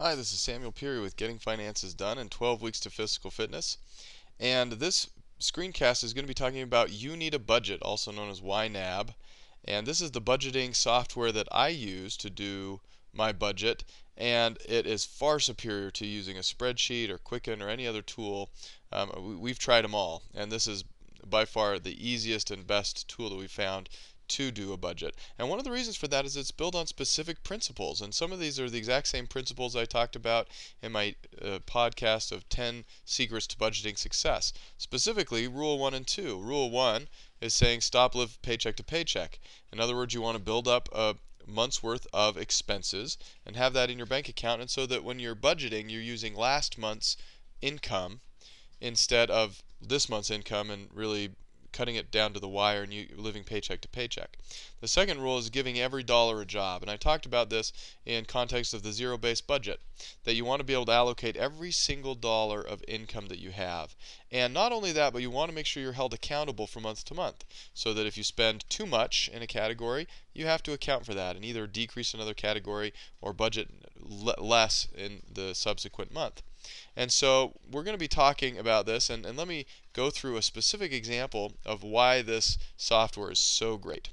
Hi, this is Samuel Peary with Getting Finances Done in 12 Weeks to Fiscal Fitness. And this screencast is going to be talking about You Need a Budget, also known as YNAB. And this is the budgeting software that I use to do my budget. And it is far superior to using a spreadsheet or Quicken or any other tool. Um, we, have tried them all. And this is by far the easiest and best tool that we've found to do a budget. And one of the reasons for that is it's built on specific principles. And some of these are the exact same principles I talked about in my uh, podcast of 10 secrets to budgeting success. Specifically, rule 1 and 2. Rule 1 is saying stop live paycheck to paycheck. In other words, you want to build up a month's worth of expenses and have that in your bank account and so that when you're budgeting, you're using last month's income instead of this month's income and really cutting it down to the wire and you living paycheck to paycheck. The second rule is giving every dollar a job. And I talked about this in context of the zero-based budget, that you want to be able to allocate every single dollar of income that you have. And not only that, but you want to make sure you're held accountable from month to month, so that if you spend too much in a category, you have to account for that and either decrease another category or budget less in the subsequent month. And so we're going to be talking about this, and, and let me go through a specific example of why this software is so great.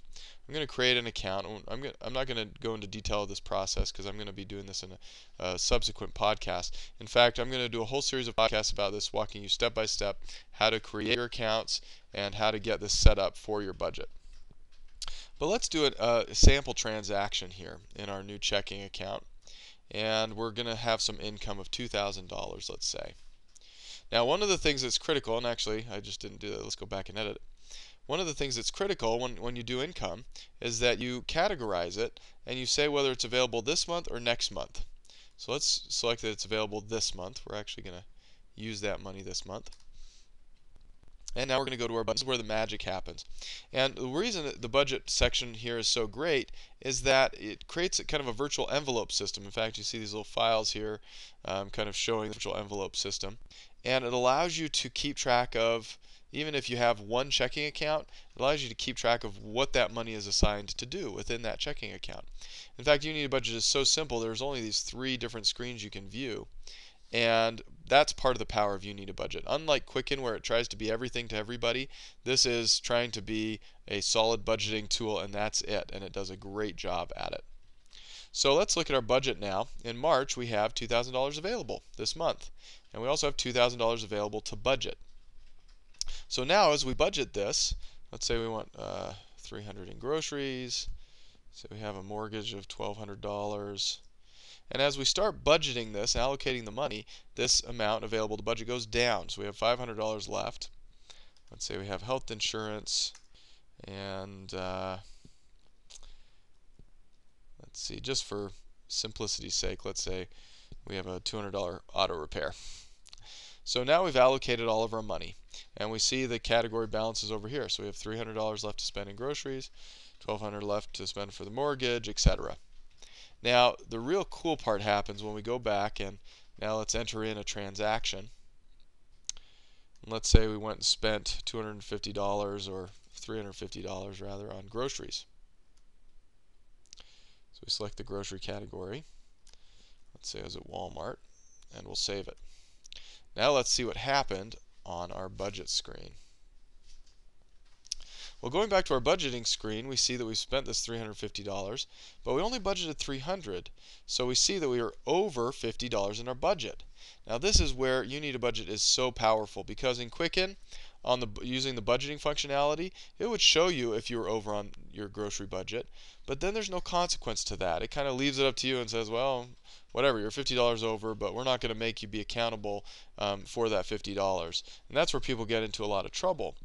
I'm going to create an account. I'm, going I'm not going to go into detail of this process because I'm going to be doing this in a, subsequent podcast. In fact, I'm going to do a whole series of podcasts about this, walking you step by step how to create your accounts and how to get this set up for your budget. But let's do a, a uh, sample transaction here in our new checking account and we're going to have some income of $2,000, let's say. Now, one of the things that's critical, and actually I just didn't do that, let's go back and edit it. One of the things that's critical when, when you do income is that you categorize it and you say whether it's available this month or next month. So let's select that it's available this month. We're actually going to use that money this month. And now we're going to go to our budget. This is where the magic happens. And the reason the budget section here is so great is that it creates a kind of a virtual envelope system. In fact, you see these little files here um, kind of showing the virtual envelope system. And it allows you to keep track of, even if you have one checking account, it allows you to keep track of what that money is assigned to do within that checking account. In fact, you need a budget is so simple, there's only these three different screens you can view. And that's part of the power of you need a budget. Unlike Quicken, where it tries to be everything to everybody, this is trying to be a solid budgeting tool, and that's it. And it does a great job at it. So let's look at our budget now. In March, we have $2,000 available this month. And we also have $2,000 available to budget. So now as we budget this, let's say we want uh, 300 in groceries. So we have a mortgage of $1,200. And as we start budgeting this, allocating the money, this amount available to budget goes down. So we have $500 left. Let's say we have health insurance and uh, let's see, just for simplicity's sake, let's say we have a $200 auto repair. So now we've allocated all of our money and we see the category balances over here. So we have $300 left to spend in groceries, 1200 left to spend for the mortgage, etc. Now, the real cool part happens when we go back and now let's enter in a transaction. Let's say we went and spent $250 or $350 rather on groceries. So we select the grocery category. Let's say it was at Walmart and we'll save it. Now let's see what happened on our budget screen. Well, going back to our budgeting screen, we see that we've spent this $350, but we only budgeted 300, So we see that we are over $50 in our budget. Now this is where you need a budget is so powerful because in Quicken, on the using the budgeting functionality, it would show you if you were over on your grocery budget, but then there's no consequence to that. It kind of leaves it up to you and says, well, whatever, you're $50 over, but we're not going to make you be accountable um, for that $50. And that's where people get into a lot of trouble.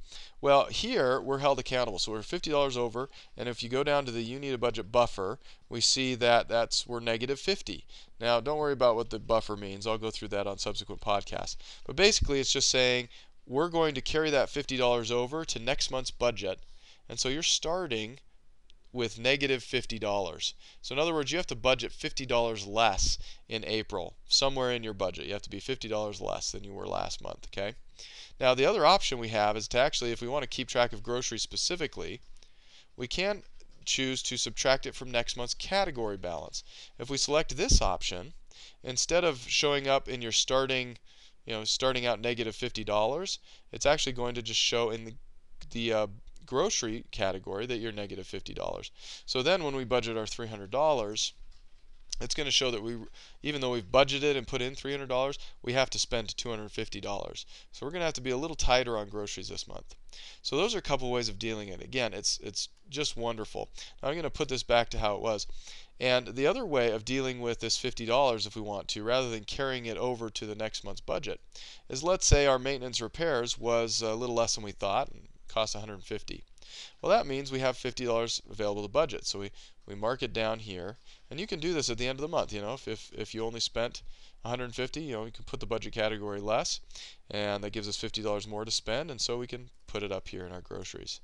Well, here we're held accountable. So we're $50 over, and if you go down to the you need a budget buffer, we see that that's we're negative 50. Now, don't worry about what the buffer means. I'll go through that on subsequent podcasts. But basically, it's just saying we're going to carry that $50 over to next month's budget. And so you're starting with negative $50. So in other words, you have to budget $50 less in April, somewhere in your budget. You have to be $50 less than you were last month, okay? Now the other option we have is to actually, if we want to keep track of groceries specifically, we can choose to subtract it from next month's category balance. If we select this option, instead of showing up in your starting, you know, starting out negative $50, it's actually going to just show in the, the uh, grocery category that you're negative $50. So then when we budget our $300, it's going to show that we, even though we've budgeted and put in $300, we have to spend $250. So we're going to have to be a little tighter on groceries this month. So those are a couple ways of dealing it. Again, it's it's just wonderful. Now I'm going to put this back to how it was. And the other way of dealing with this $50 if we want to, rather than carrying it over to the next month's budget, is let's say our maintenance repairs was a little less than we thought and cost 150. Well, that means we have $50 available to budget. So we, we mark it down here. And you can do this at the end of the month. You know, if, if, if you only spent 150, you know, you can put the budget category less. And that gives us $50 more to spend. And so we can put it up here in our groceries.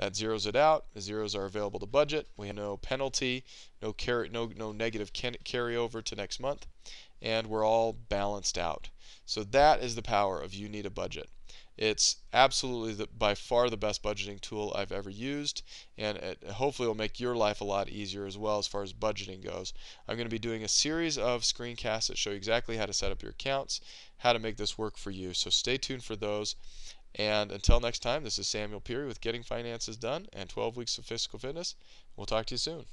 That zeroes it out. The zeros are available to budget. We have no penalty, no carry, no no negative carryover to next month, and we're all balanced out. So that is the power of you need a budget. It's absolutely the, by far the best budgeting tool I've ever used, and it hopefully will make your life a lot easier as well as far as budgeting goes. I'm going to be doing a series of screencasts that show you exactly how to set up your accounts, how to make this work for you. So stay tuned for those. And until next time, this is Samuel Peary with Getting Finances Done and 12 Weeks of Fiscal Fitness. We'll talk to you soon.